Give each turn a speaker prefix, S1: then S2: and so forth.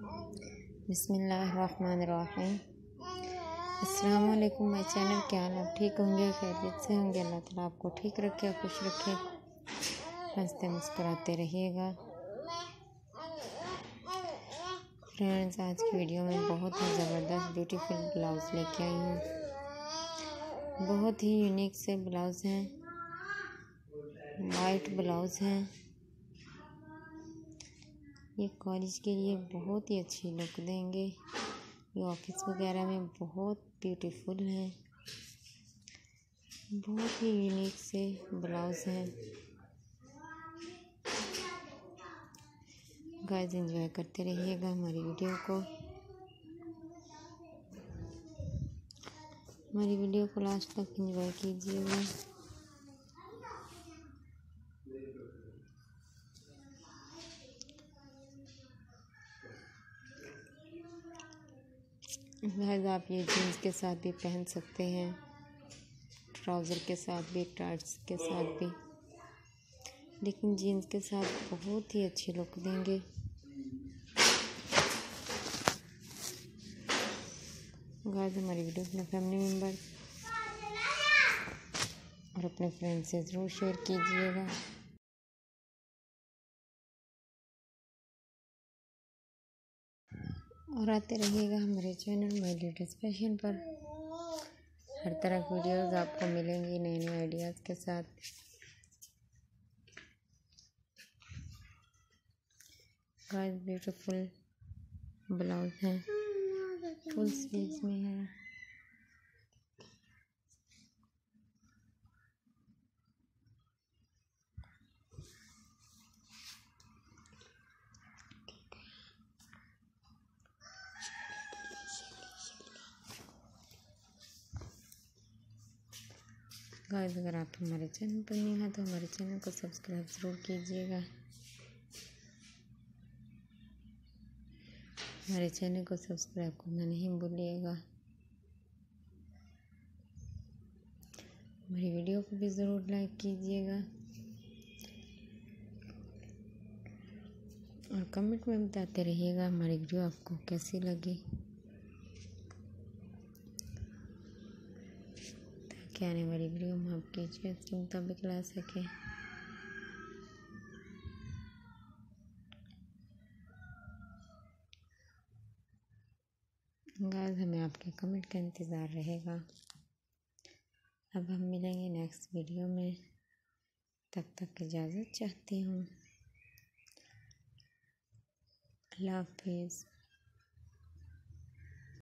S1: बसमीम अल्लाम my channel, क्या हाल आप ठीक होंगे? खैरियत से होंगे? अल्लाह ताला आपको ठीक रखे और खुश रखे। हँसते मुस्कुराते रहिएगा। फ्रेंड्स, आज की वीडियो में बहुत ही ज़बरदस्त ब्यूटीफुल ब्लाउज़ लेके आई हूँ। बहुत ही यूनिक से ब्लाउज़ हैं। वाइट ब्लाउज़ हैं। ये कॉलेज के लिए बहुत ही अच्छी लुक देंगे। ये ऑफ़िस वगैरह में बहुत ब्यूटीफुल है। बहुत ही यूनिक से ब्लाउज हैं। गाइस एंजॉय करते रहिएगा हमारी वीडियो को। हमारी वीडियो को लास्ट तक एंजॉय कीजिएगा। महज आप ये जीन्स के साथ भी पहन सकते हैं, ट्राउज़र के साथ भी टाइट्स के साथ भी। लेकिन जीन्स के साथ बहुत ही अच्छे लुक देंगे। गाइस, हमारी वीडियो अपने फैमिली मेंबर और अपने फ्रेंड से ज़रूर शेयर कीजिएगा। और आते रहिएगा हमारे चैनल माई लेटेस्ट फ़ैशन पर। हर तरह की वीडियोज़ आपको मिलेंगी नए नए आइडियाज़ के साथ। गाइस ब्यूटीफुल ब्लाउज है। फुल स्लीव्स में है। गाइस, अगर आप हमारे चैनल पर नहीं हैं तो हमारे चैनल को सब्सक्राइब ज़रूर कीजिएगा। हमारे चैनल को सब्सक्राइब करना नहीं भूलिएगा। हमारी वीडियो को भी ज़रूर लाइक कीजिएगा। और कमेंट में बताते रहिएगा हमारी वीडियो आपको कैसी लगी। ताकि आने वाली वीडियो में आपकी चॉइस के मुताबिक ला सके। गाइस, हमें आपके कमेंट का इंतज़ार रहेगा। अब हम मिलेंगे नेक्स्ट वीडियो में। तब तक इजाज़त चाहती हूँ। अल्लाह हाफिज़।